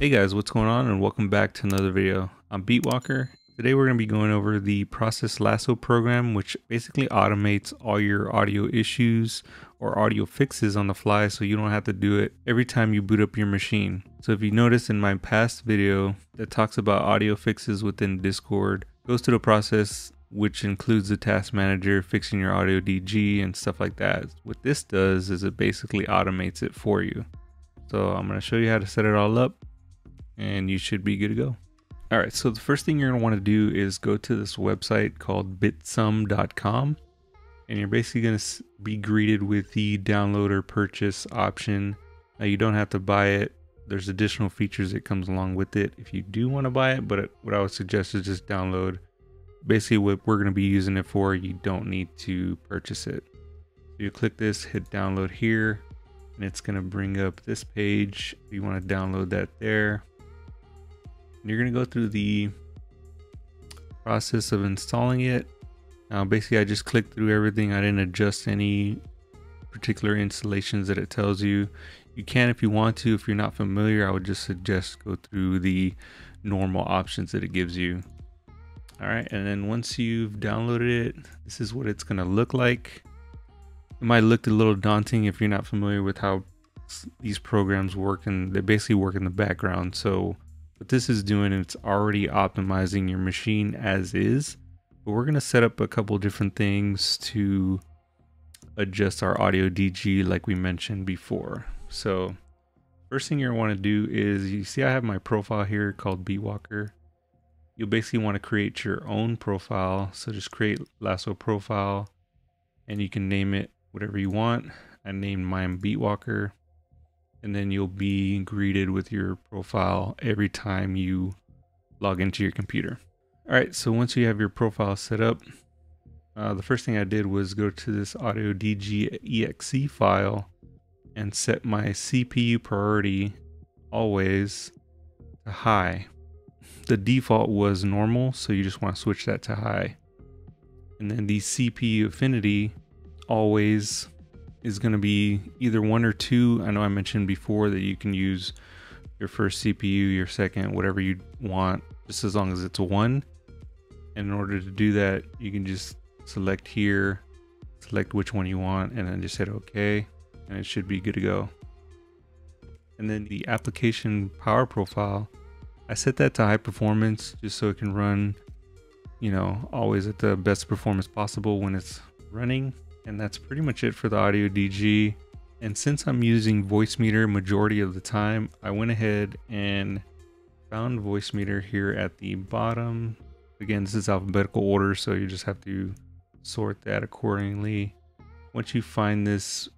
Hey guys, what's going on and welcome back to another video. I'm Beatwalker. Today we're going to be going over the Process Lasso program which basically automates all your audio issues or audio fixes on the fly so you don't have to do it every time you boot up your machine. So if you notice in my past video that talks about audio fixes within Discord, goes to the process which includes the task manager, fixing your audio DG and stuff like that. What this does is it basically automates it for you. So I'm going to show you how to set it all up and you should be good to go. All right, so the first thing you're gonna wanna do is go to this website called bitsum.com and you're basically gonna be greeted with the download or purchase option. Now you don't have to buy it. There's additional features that comes along with it if you do wanna buy it, but what I would suggest is just download. Basically what we're gonna be using it for, you don't need to purchase it. So you click this, hit download here, and it's gonna bring up this page. You wanna download that there you're going to go through the process of installing it. Now, basically, I just clicked through everything. I didn't adjust any particular installations that it tells you. You can if you want to. If you're not familiar, I would just suggest go through the normal options that it gives you. All right, and then once you've downloaded it, this is what it's gonna look like. It might look a little daunting if you're not familiar with how these programs work and they basically work in the background. So what this is doing, it's already optimizing your machine as is, but we're gonna set up a couple different things to adjust our audio DG like we mentioned before. So first thing you want to do is you see I have my profile here called Beatwalker. You'll basically want to create your own profile. So just create lasso profile and you can name it whatever you want. I named mine Beatwalker and then you'll be greeted with your profile every time you log into your computer. All right, so once you have your profile set up, uh, the first thing I did was go to this audio DG exe file and set my CPU priority always to high. The default was normal, so you just want to switch that to high. And then the CPU affinity always is going to be either one or two. I know I mentioned before that you can use your first CPU, your second, whatever you want, just as long as it's one. And in order to do that, you can just select here, select which one you want, and then just hit OK, and it should be good to go. And then the application power profile, I set that to high performance just so it can run, you know, always at the best performance possible when it's running. And that's pretty much it for the audio DG. And since I'm using Voicemeeter majority of the time, I went ahead and found Voicemeeter here at the bottom. Again, this is alphabetical order, so you just have to sort that accordingly. Once you find this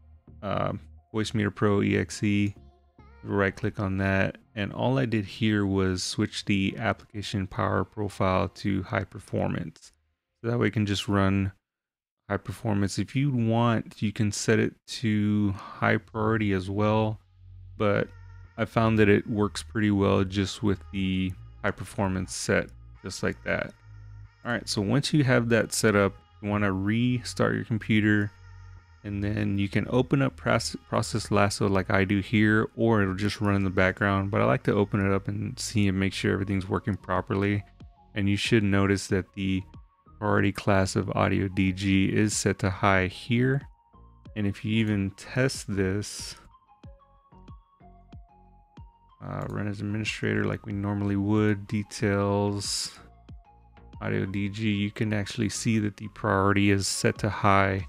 uh, Voicemeeter Pro EXE, right click on that. And all I did here was switch the application power profile to high performance. So that way it can just run high performance. If you want, you can set it to high priority as well, but I found that it works pretty well just with the high performance set, just like that. All right, so once you have that set up, you want to restart your computer and then you can open up process lasso like I do here or it'll just run in the background but I like to open it up and see and make sure everything's working properly and you should notice that the priority class of audio DG is set to high here. And if you even test this, uh, run as administrator like we normally would, details, audio DG, you can actually see that the priority is set to high.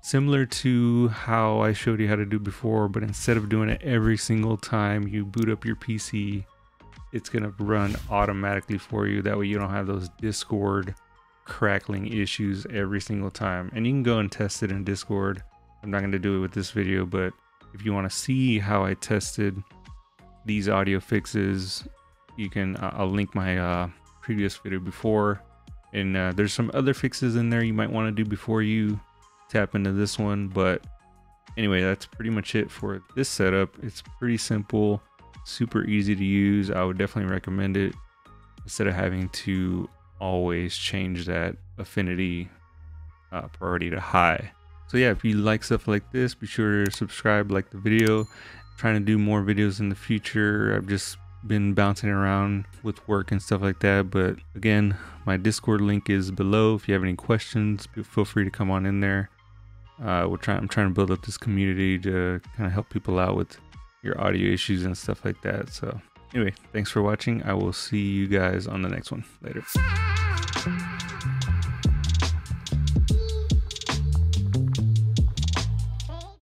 Similar to how I showed you how to do before, but instead of doing it every single time you boot up your PC, it's gonna run automatically for you. That way you don't have those Discord crackling issues every single time. And you can go and test it in Discord. I'm not going to do it with this video, but if you want to see how I tested these audio fixes, you can, uh, I'll link my uh, previous video before. And uh, there's some other fixes in there you might want to do before you tap into this one. But anyway, that's pretty much it for this setup. It's pretty simple, super easy to use. I would definitely recommend it instead of having to always change that affinity uh, priority to high. So yeah, if you like stuff like this, be sure to subscribe, like the video. I'm trying to do more videos in the future. I've just been bouncing around with work and stuff like that. But again, my Discord link is below. If you have any questions, feel free to come on in there. Uh, we're trying. I'm trying to build up this community to kind of help people out with your audio issues and stuff like that. So anyway, thanks for watching. I will see you guys on the next one. Later.